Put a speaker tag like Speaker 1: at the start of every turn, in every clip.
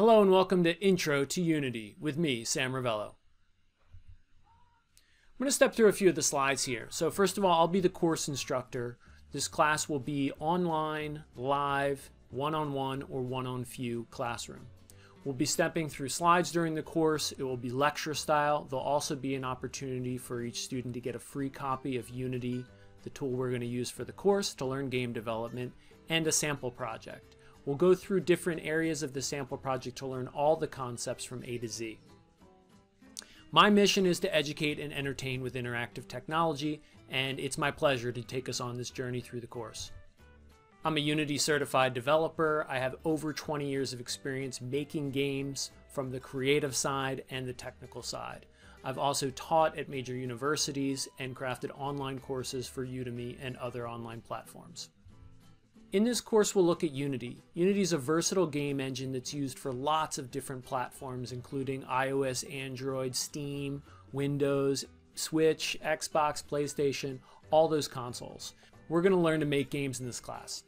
Speaker 1: Hello and welcome to Intro to Unity with me, Sam Rivello. I'm going to step through a few of the slides here. So first of all, I'll be the course instructor. This class will be online, live, one-on-one, -on -one, or one-on-few classroom. We'll be stepping through slides during the course. It will be lecture style. There'll also be an opportunity for each student to get a free copy of Unity, the tool we're going to use for the course to learn game development, and a sample project. We'll go through different areas of the sample project to learn all the concepts from A to Z. My mission is to educate and entertain with interactive technology, and it's my pleasure to take us on this journey through the course. I'm a Unity certified developer. I have over 20 years of experience making games from the creative side and the technical side. I've also taught at major universities and crafted online courses for Udemy and other online platforms. In this course, we'll look at Unity. Unity is a versatile game engine that's used for lots of different platforms, including iOS, Android, Steam, Windows, Switch, Xbox, PlayStation, all those consoles. We're going to learn to make games in this class.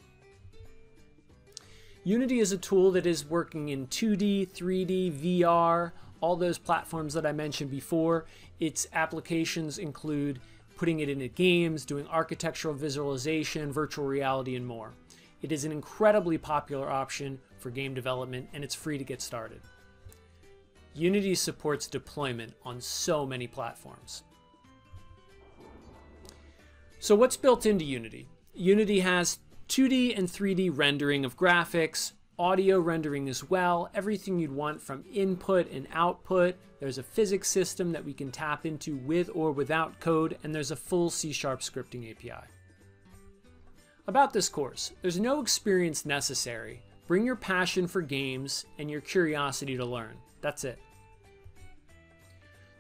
Speaker 1: Unity is a tool that is working in 2D, 3D, VR, all those platforms that I mentioned before. Its applications include putting it into games, doing architectural visualization, virtual reality, and more. It is an incredibly popular option for game development and it's free to get started. Unity supports deployment on so many platforms. So what's built into Unity? Unity has 2D and 3D rendering of graphics, audio rendering as well, everything you'd want from input and output. There's a physics system that we can tap into with or without code, and there's a full C-sharp scripting API. About this course, there's no experience necessary. Bring your passion for games and your curiosity to learn. That's it.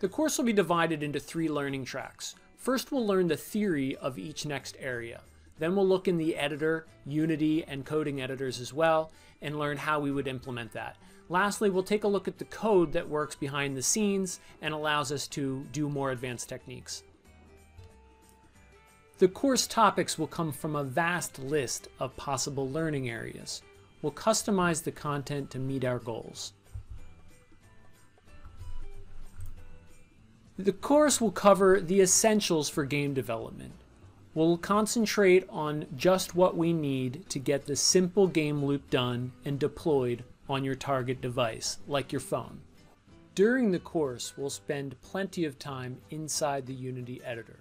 Speaker 1: The course will be divided into three learning tracks. First, we'll learn the theory of each next area. Then we'll look in the editor, Unity, and coding editors as well, and learn how we would implement that. Lastly, we'll take a look at the code that works behind the scenes and allows us to do more advanced techniques. The course topics will come from a vast list of possible learning areas. We'll customize the content to meet our goals. The course will cover the essentials for game development. We'll concentrate on just what we need to get the simple game loop done and deployed on your target device, like your phone. During the course, we'll spend plenty of time inside the Unity editor.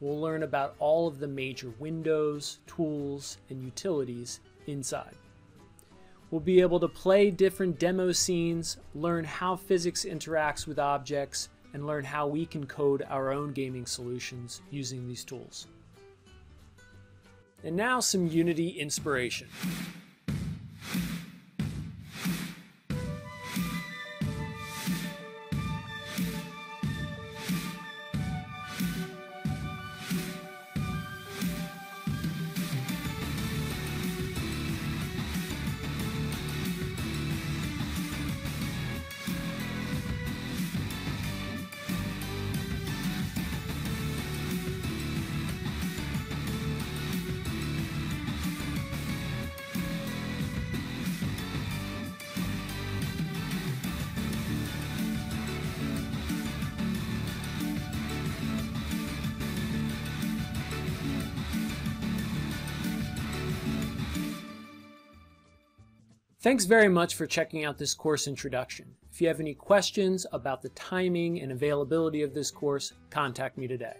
Speaker 1: We'll learn about all of the major windows, tools, and utilities inside. We'll be able to play different demo scenes, learn how physics interacts with objects, and learn how we can code our own gaming solutions using these tools. And now some Unity inspiration. Thanks very much for checking out this course introduction. If you have any questions about the timing and availability of this course, contact me today.